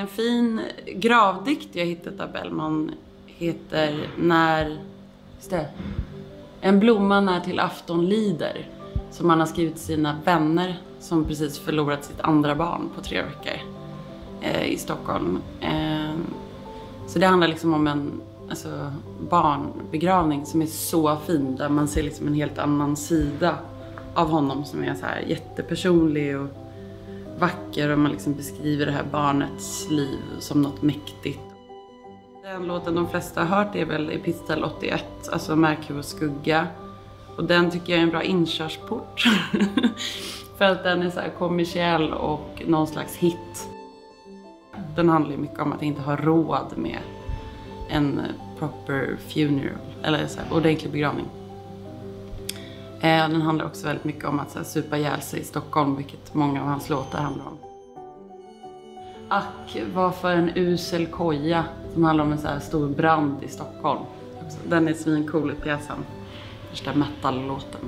En fin gravdikt jag hittat av Bellman heter När... Det. En blomma när till afton lider. Som han har skrivit till sina vänner som precis förlorat sitt andra barn på tre veckor eh, i Stockholm. Eh, så det handlar liksom om en alltså, barnbegravning som är så fin där man ser liksom en helt annan sida av honom som är så här jättepersonlig och vacker och man liksom beskriver det här barnets liv som något mäktigt. Den låten de flesta har hört är väl Epistel 81, alltså Märkhuvud och skugga. Och den tycker jag är en bra inkörsport. För att den är så här kommersiell och någon slags hit. Den handlar ju mycket om att inte ha råd med en proper funeral, eller så här, ordentlig begravning. Eh, den handlar också väldigt mycket om att så här, supa ihjäl sig i Stockholm, vilket många av hans låtar handlar om. Ack, varför en usel koja, som handlar om en så här stor brand i Stockholm. Den är svincool i pjäsen. Första metal-låten.